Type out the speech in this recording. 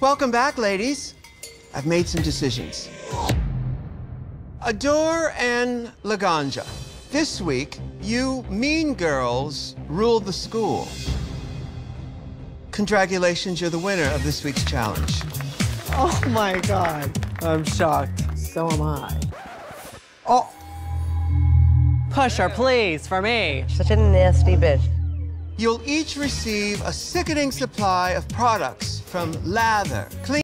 Welcome back, ladies. I've made some decisions. Adore and Laganja. This week, you mean girls rule the school. Congratulations, you're the winner of this week's challenge. Oh my God. I'm shocked. So am I. Oh, Pusher, please, for me. Such a nasty bitch. You'll each receive a sickening supply of products from lather, clean.